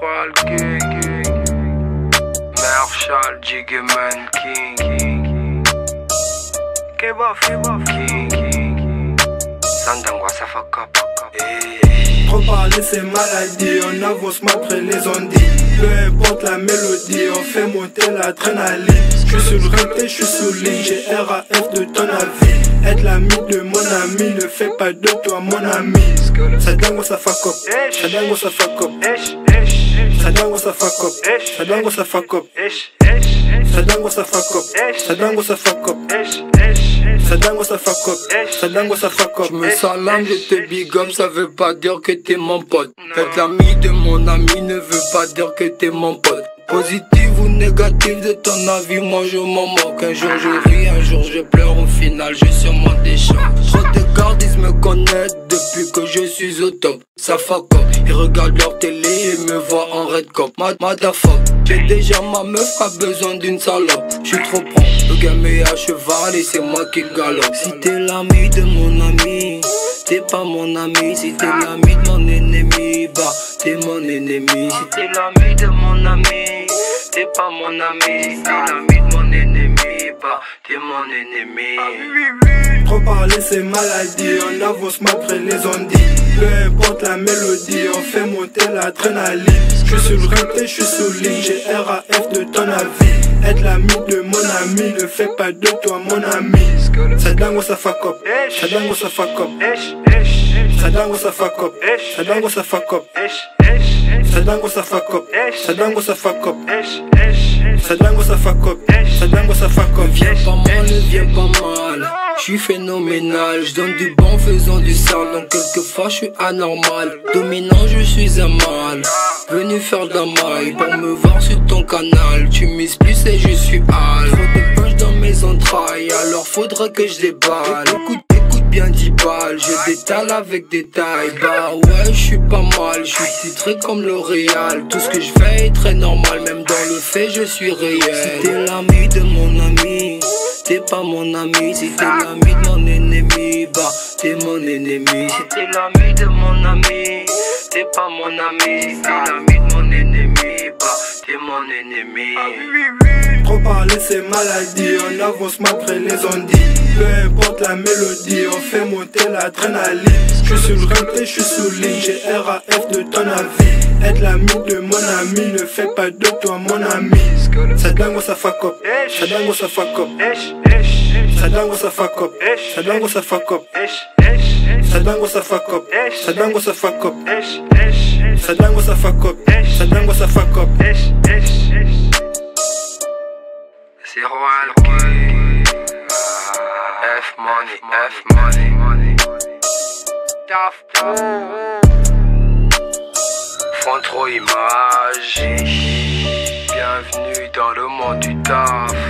Royal King. Marshall Jiggeman King. King. Kebaf King King Sandangwa maladie, on avance malgré les ondits. Peu importe la mélodie, on fait monter l'adrénaline Je suis sur le je suis sous ligne, j'ai RAF de ton avis. Être l'ami de mon ami, ne fais pas de toi mon ami. Ça dingue ça fuck up, ça dingue ça fuck up Dingue ça fuck up, ça dingue ça fuck up. Ça dingue ça fuck up, ça dingue ça fuck up. Ça dingue ça fuck up, ça dingue ça fuck up. Je me salame, je te big up, ça veut pas dire que t'es mon pote. Être l'ami de mon ami ne veut pas dire que t'es mon pote. Positif ou négatif de ton avis, moi je m'en moque. Un jour je ris, un jour je pleure, au final je sûrement des champs. Trop de gardistes me connaissent depuis que je suis au top. Ça fuck up, ils regardent leur télé et me voient en red cop. Motherfuck, j'ai déjà ma meuf, pas besoin d'une salope. J'suis trop prompt, le game est à cheval et c'est moi qui galope. Si t'es l'ami de mon ami. T'es pas mon ami, si t'es l'ami de mon ennemi, bah t'es mon ennemi. Si t'es l'ami de mon ami, t'es pas mon ami. Si t'es l'ami de mon ennemi, bah t'es mon ennemi. Trop parler c'est maladie, on avance malgré les ondits Peu importe la mélodie, on fait monter l'adrénaline. Je suis sur le je suis sous ligne, j'ai RAF de ton avis. Être l'ami de mon ami, ne fais pas de toi mon ami. Ça dingue ça fuck up, ça dingue ça fuck up. Ça dingue ça fuck up, ça dingue ça fuck up. Ça dingue ça fuck up, ça dingue ça fuck up. Ça dingue ça fuck up, ça dingue ça fuck up. Viens pas mal, viens pas mal je suis phénoménal, je donne du bon faisant du sale. Donc quelquefois je suis anormal. Dominant je suis un mal Venu faire de la maille pour me voir sur ton canal. Tu mises plus et je suis hal Trop de punch dans mes entrailles Alors faudra que je déballe Écoute, écoute bien 10 balles. Je détale avec détail. Bah ouais je suis pas mal. Je suis titré comme L'Oréal Tout ce que je fais est très normal. Même dans le fait je suis réel. T'es l'ami de mon ami T'es pas mon ami, si t'es l'ami de mon ennemi, bah t'es mon ennemi. Si t'es l'ami de mon ami, t'es pas mon ami. Si t'es l'ami de mon ennemi, bah mon ennemi. Trop parler c'est maladie, on avance malgré les ondits Peu importe la mélodie, on fait monter l'adrénaline. Je suis sur le rap je suis sous ligne, j'ai RAF de ton avis. Être l'ami de mon ami, ne fais pas de toi mon ami. Ça dingue ça fuck up, ça dingue ça fuck up. Ça dingue ça fuck up, ça dingue ça fuck up. Ça dingue ça fuck up, ça dingue ça fuck up. Ça dingue ça money, F money. Daft Font trop image. Bienvenue dans le monde du taf